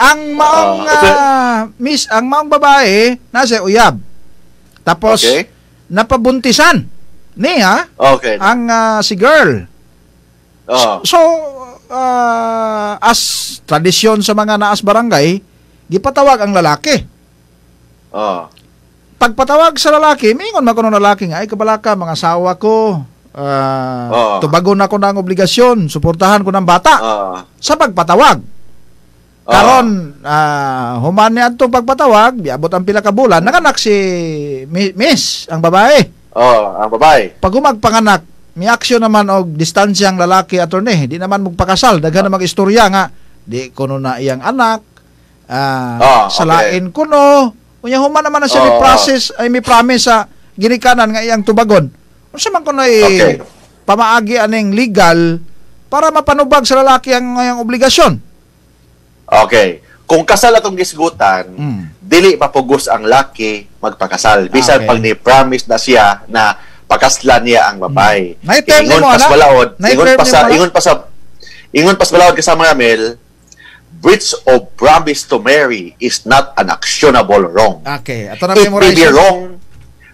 ang maong Ah, ah, miss, ang maong babae nasa uyab. Tapos Okay. napabuntisan niya Okay. ang ah, si girl. Oh. So ah, as tradisyon sa mga naas barangay, gipatawag ang lalaki. Oh. Pagpatawag sa lalaki, mingon man kuno lalaki nga ay kabalaka mga asawa ko. ah, Oo. tubagon ako ng obligasyon, suportahan ko ng bata Oh. sa pagpatawag. Oh. Karon ah, human niya atong pagpatawag, biabot ang pila ka bulan, nanganak si mi- Miss ang babae. Oh, ang babae. Pag umagpanganak, mi aksyon naman og distansya ang lalaki attorney, di naman magpakasal, daghan na mag-istorya nga di kuno na iyang anak. Ah, Ah, salain kuno. Unya human naman na siya may Oo. process ay may promise sa ginikanan nga iyang tubagon. Unsa man kuno Okay. pamaagi aning legal para mapanubag sa lalaki ang iyang obligasyon. Okay. Kung kasal atong gisgutan, Mm. dili mapugos ang laki magpakasal. Bisan Okay. pag ni-promise na siya na pakaslan niya ang babae. Mm. Naiterm Ingon pas balaod, ingon pa sa ingon pa sa ingon pas balaod kasama Ramel, breach of promise to marry is not an actionable wrong. Okay, ato na It may be wrong.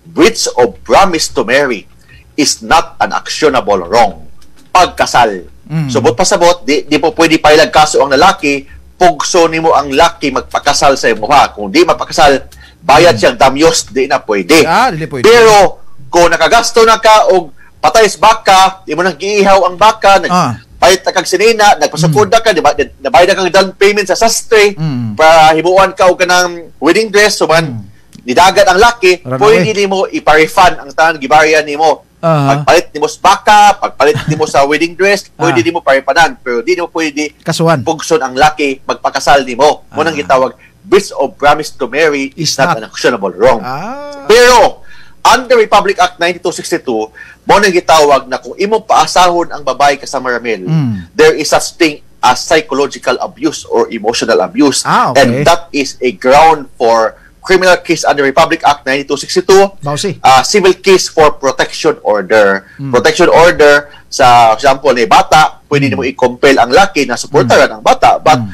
Breach of promise to marry is not an actionable wrong. Pagkasal. Mm. Subot pa sabot, di, di po pwede pailag kaso ang lalaki, pugso nimo ang laki magpakasal sa imo ha. Kung di mapakasal, bayad siyang damyos, di na pwede. Mm. Ah, dili pwede. Pero, kung nakagasto na ka og patay sa baka, di mo nang giihaw ang baka, nag, Ah. pahit na kag sinina, nagpasukod na ka, di ba? Nabayad na kang down payment sa sastre, Mm. para himuan ka og kanang wedding dress, so man, nidagat ang laki, Run pwede nimo ipa-refund ang tanan gibarya nimo. Aha. Pagpalit nimo sa baka, pagpalit nimo sa wedding dress, pwede Ah. nimo pa-refundan, pero di nimo pwede Kasuhan. pugson ang laki magpakasal nimo. Mo nang Ah. gitawag breach of promise to marry is, Is not, not. an actionable wrong. Ah. Pero, under Republic Act 9262, mo nang gitawag na kung imo paasahon ang babae kasama Ramil, Mm. there is such thing as psychological abuse or emotional abuse. Ah, okay. And that is a ground for criminal case under Republic Act 9262, Bausi. uh, civil case for protection order. Mm. Protection order, sa example, ni bata, pwede nimo i-compel ang laki na suportahan ang bata. But, Mm.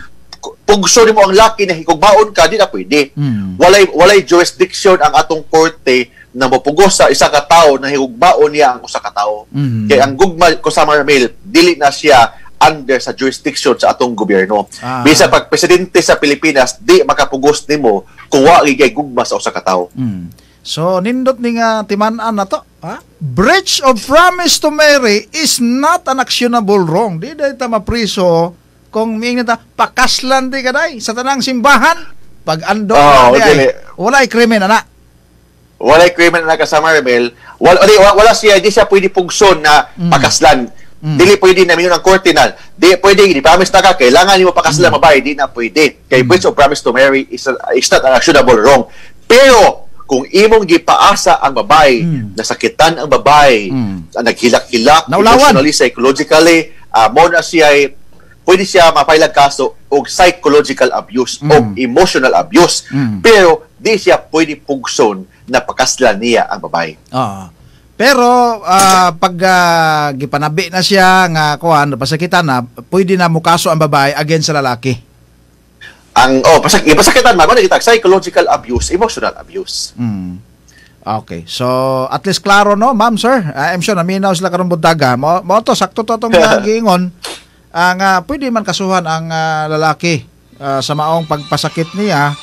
pugso nimo ang laki na higugmaon ka, di na pwede Mm. walay walay jurisdiction ang atong korte na mapugos sa isa ka tawo na higugmaon niya ang usa ka tawo. Mm. Kay ang gugma ko sa Marmel dili na siya under sa jurisdiction sa atong gobyerno. Ah. Bisa pag presidente sa Pilipinas di makapugos nimo kung wa gigay gugma sa usa ka tawo. Mm. So, nindot ni nga timan-an na to. Ha? Breach of promise to marry is not an actionable wrong. Di dahil ta mapriso kung miing na ta, pakaslan di ka day sa tanang simbahan. Pag ando Oo, na di ay, dili. wala ay krimen na. Walay criminal na ka sa Marmel, wala, wala, wala siya, di siya pwede pugson na Mm. pakaslan. Mm. Dili pwede na minun ang korte na. Di pwede, di promise na ka, kailangan nimo pakaslan Mm. mabahay, di na pwede. Kay breach of promise to marry is, is not an actionable wrong. Pero, kung imong gipaasa ang babae, Mm. nasakitan ang babae, Mm. ang naghilak-hilak, emotionally, psychologically, uh, mo na siya ay- pwede siya mapailag kaso og psychological abuse Mm. o emotional abuse. Mm. Pero di siya pwede pugson na pakaslan niya ang babae. Oo. Pero ah, pag ah, gipanabi na siya nga kuan pasakitan na, pwede na mukaso ang babae against sa lalaki. Ang oh, pasak ipasakitan man kita psychological abuse, emotional abuse. Mm. Okay. So, at least klaro no, ma'am, sir. Uh, I'm sure naminaw sila karong buntaga. Mo, mo to sakto to tong uh, giingon. Ang ah, pwede man kasuhan ang ah, lalaki ah, sa maong pagpasakit niya.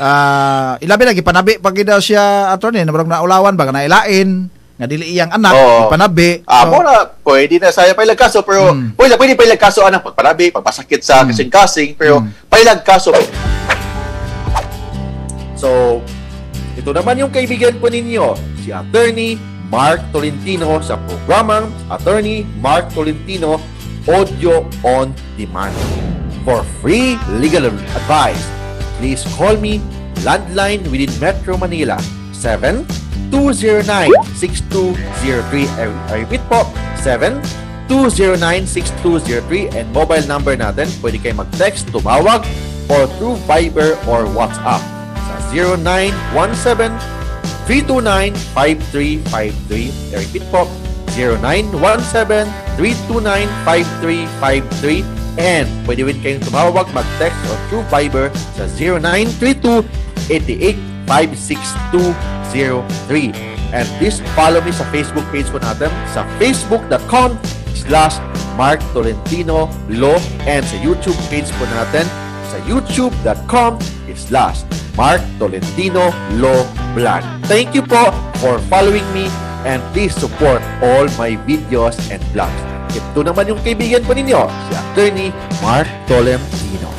Ah, ilabi lagi panabi pag daw siya attorney na na ulawan ba na ilain nga dili iyang anak Oo. ipanabi. Ah, So, na pwede na saya pailag kaso pero Mm. pwede pwede pailag kaso anang pagparabi, pagpasakit sa Mm. kasing-kasing pero Mm. pailag kaso. So, ito naman yung kaibigan po ninyo, si Attorney Mark Tolentino sa programang Attorney Mark Tolentino Audio on Demand. For free legal advice, please call me landline within Metro Manila 7-209-6203. I repeat po, 7-209-6203 and mobile number natin, pwede kayo mag-text, tumawag, or through Viber or WhatsApp sa 0917 329-5353. I repeat po, 0917-329-5353 And pwede rin kayong tumawag, mag-text o through Viber sa 0932-8856-203. And please follow me sa Facebook page po natin sa facebook.com slash Mark Tolentino Law and sa YouTube page po natin sa youtube.com slash Mark Tolentino Law Blog. Thank you po for following me and please support all my videos and vlogs. Ito naman yung kaibigan po ninyo, si Attorney Mark Tolentino.